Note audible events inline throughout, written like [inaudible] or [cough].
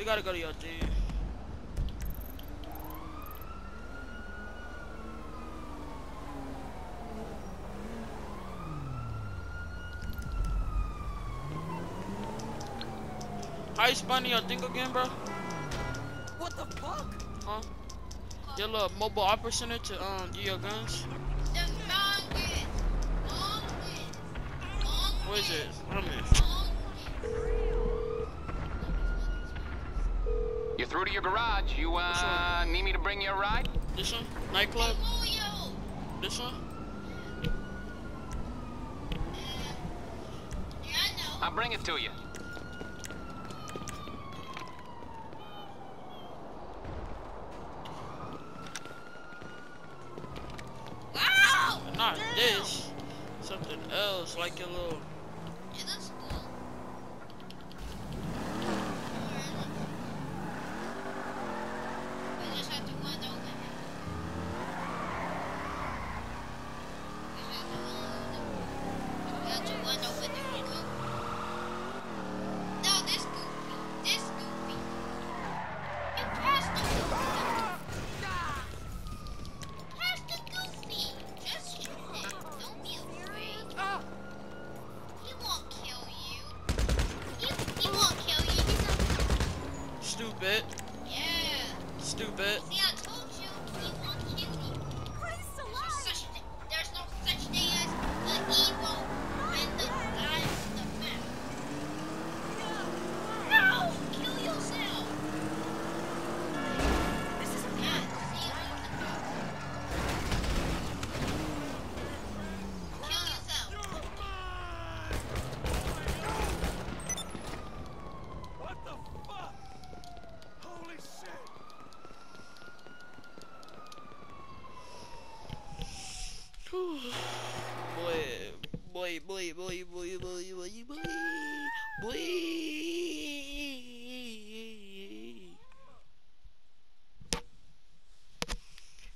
We gotta go to your team. How you spawning your thing again, bro? What the fuck? Huh? Your little mobile opera center to um do your guns? The longest, longest, longest, What is it? How many? longest. Through to your garage. You, uh, need me to bring you a ride? This one? Nightclub? This one? I know. I'll bring it to you. Wow! Not this. Something else, like your little.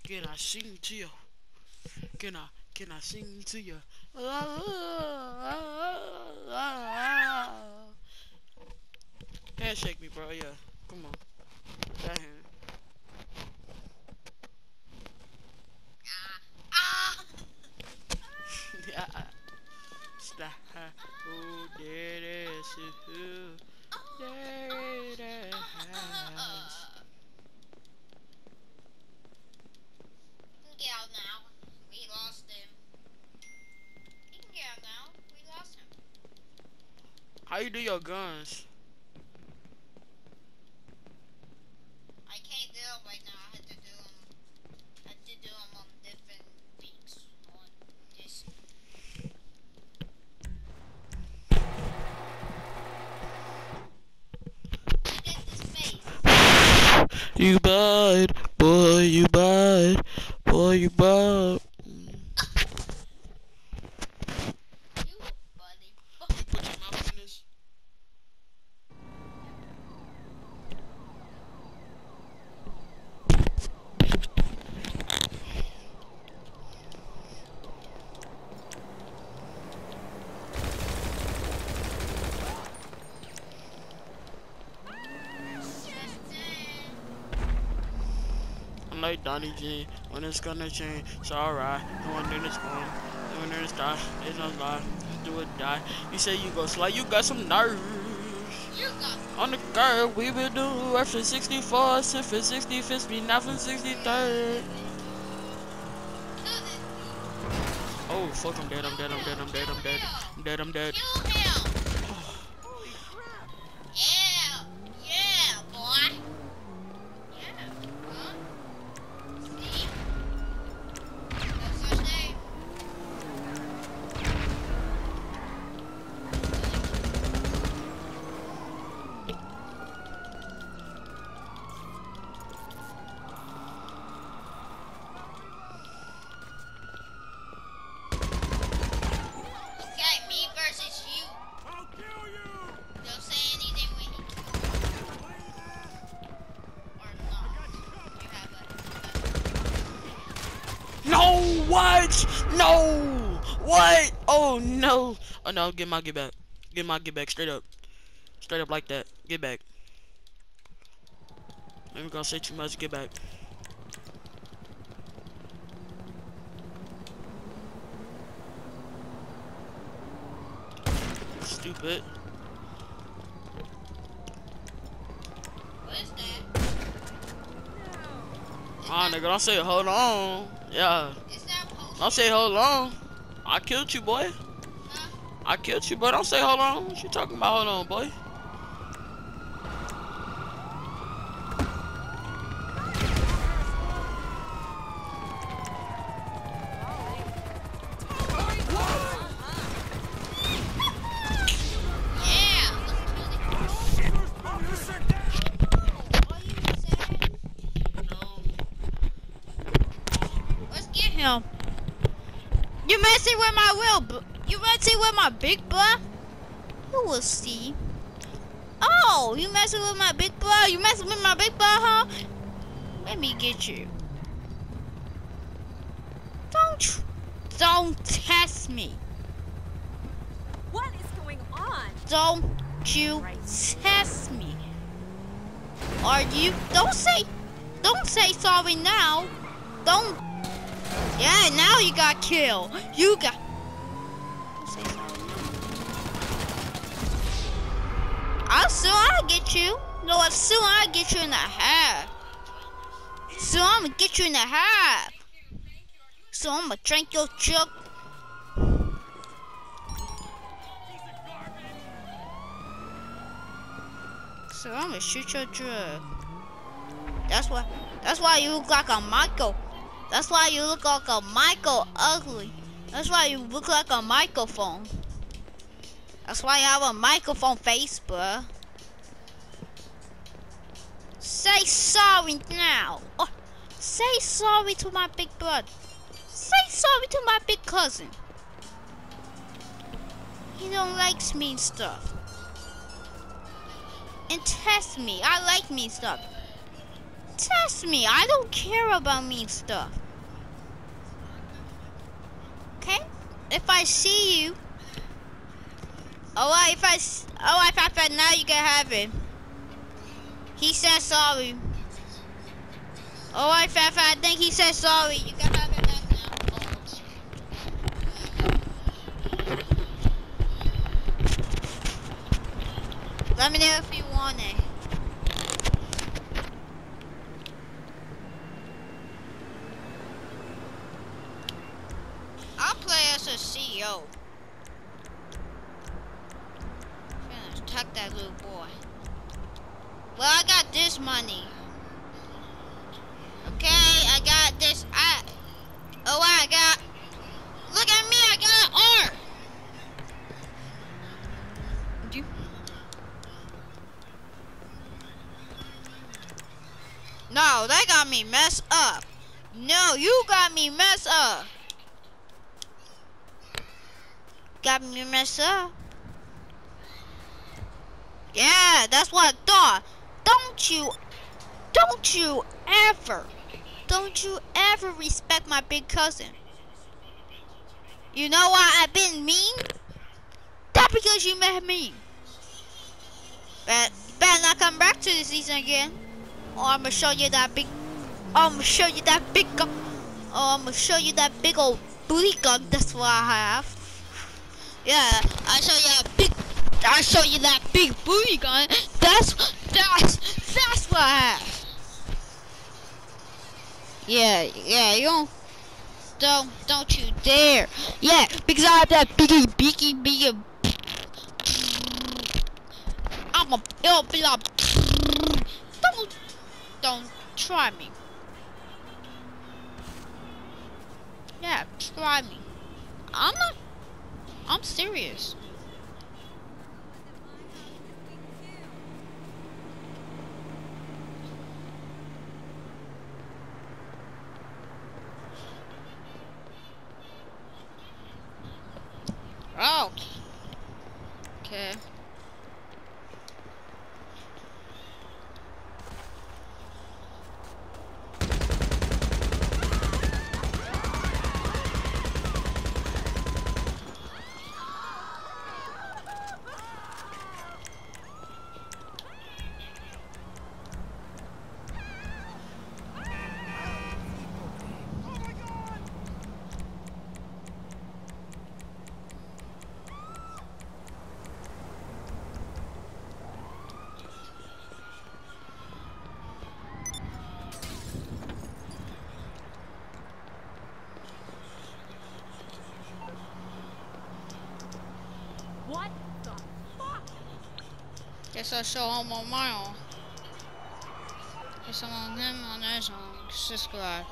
Can I sing to you? Can I, can I sing to you? Handshake me, bro. Yeah, come on. That hand. [laughs] [laughs] Yeah. Stop. Who did it? Who did it? He can get out now. We lost him. He can get out now. We lost him. How you do your guns? I can't do them right now. I had to do them. I had to do them on different weeks on this. This. You bad, boy, you bad, boy, you bad. You buddy. Fuck. Put your mouth in this. I'm like Donnie G. When it's gonna change, it's alright. No one in it's going. No one in it's die. It's no lie. Just do or die. You say you go slide. You got some nerve. You got On the curb, we been do after 64, sit for 65th, me not from 63rd. Oh, fuck, I'm dead, I'm dead, I'm dead, I'm dead, I'm dead. I'm dead, I'm dead. Kill him. Yeah. Yeah, boy. Yeah. Huh? See? No such thing. Okay, me versus you. I'll kill you! Don't say anything when you or not. You have a No, what? No! What? Oh, no. Get my get back. Get my get back, straight up. Straight up like that. Get back. Let gonna say too much. Get back. Stupid. What is that? Ah, nigga, don't say hold on. Yeah. Is that potion? Don't say hold on. I killed you, boy. I killed you, boy. Don't say hold on. What you talking about? Hold on, boy. You messing with my will? You messing with my big bro? You will see. Oh, you messing with my big bro? You messing with my big bro, huh? Let me get you. Don't, don't test me. What is going on? Don't you test me. Are you? Don't say, don't say sorry now. Don't. Yeah, now you got killed. You got. I'll soon I'll get you. No, what? Soon I'll get you in the half. So I'm gonna get you in the half. So I'm gonna drink your jug. So I'm gonna shoot your drug. That's why. That's why you look like a Michael. That's why you look like a Michael ugly. That's why you look like a microphone. That's why I have a microphone face, bruh. Say sorry now. Oh, say sorry to my big brother. Say sorry to my big cousin. He don't likes mean stuff and test me. I like mean stuff. Test me. I don't care about mean stuff. Okay? If I see you. Oh, if I. s- Oh, if I said now you can have it. He said sorry. Oh, I Fafa, I think he said sorry. You can have it now. Let me know if you want it. I'll play as a CEO. Attack that little boy. Well, I got this money. Okay, I got this. I. Oh, I got. Look at me, I got an art. You. No, they got me messed up. No, you got me messed up. Got me messed up. Yeah, that's what I thought. Don't you, don't you ever, don't you ever respect my big cousin. You know why I've been mean? That because you met me. But better not come back to the season again. Or I'm gonna show you that big. I'm gonna show you that big. Or I'm gonna show you that big old booty gun. That's what I have. Yeah, I show you. I show you that big booty gun. That's that's that's what I have. Yeah, yeah, you don't. Don't don't you dare. Yeah, because I have that biggie biggie biggie. I'm a it'll be like. Don't don't try me. Yeah, try me. I'm not. I'm serious. Oh. Okay. What the fuck? Guess I'll show him on my own. Guess I'm on on his own. Subscribe.